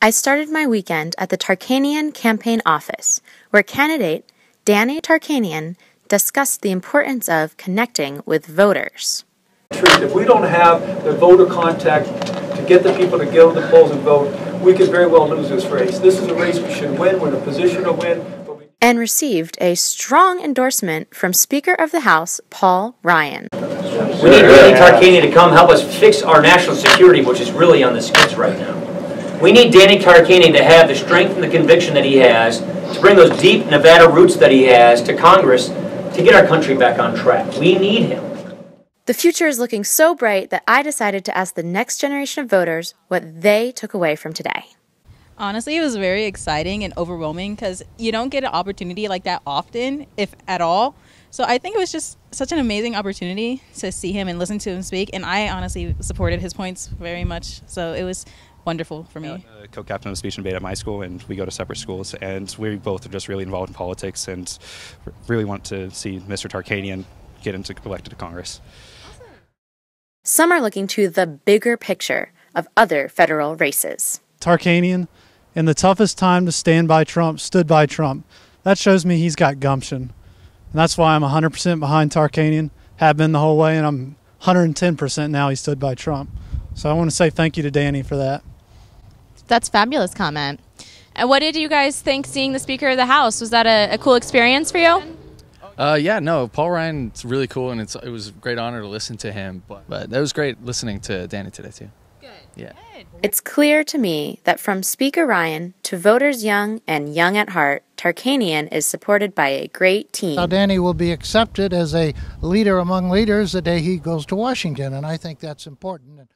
I started my weekend at the Tarkanian campaign office, where candidate Danny Tarkanian discussed the importance of connecting with voters. If we don't have the voter contact to get the people to go to the polls and vote, we could very well lose this race. This is a race we should win. We're in a position to win. And received a strong endorsement from Speaker of the House Paul Ryan. We need Danny Tarkanian to come help us fix our national security, which is really on the skids right now. We need Danny Tarkanian to have the strength and the conviction that he has, to bring those deep Nevada roots that he has to Congress to get our country back on track. We need him. The future is looking so bright that I decided to ask the next generation of voters what they took away from today. Honestly, it was very exciting and overwhelming because you don't get an opportunity like that often, if at all. So I think it was just such an amazing opportunity to see him and listen to him speak. And I honestly supported his points very much. So it was wonderful for me. Uh, co-captain of speech and debate at my school, and we go to separate schools, and we both are just really involved in politics, and really want to see Mr. Tarkanian get into elected to Congress. Some are looking to the bigger picture of other federal races. Tarkanian, in the toughest time to stand by Trump, stood by Trump. That shows me he's got gumption. And that's why I'm 100% behind Tarkanian, have been the whole way, and I'm 110% now he stood by Trump. So I want to say thank you to Danny for that. That's fabulous comment. And what did you guys think seeing the Speaker of the House? Was that a, a cool experience for you? Uh, yeah, no, Paul Ryan's really cool, and it's it was a great honor to listen to him. But, but it was great listening to Danny today too. Good. Yeah. It's clear to me that from Speaker Ryan to voters young and young at heart, Tarkanian is supported by a great team. Now, Danny will be accepted as a leader among leaders the day he goes to Washington, and I think that's important.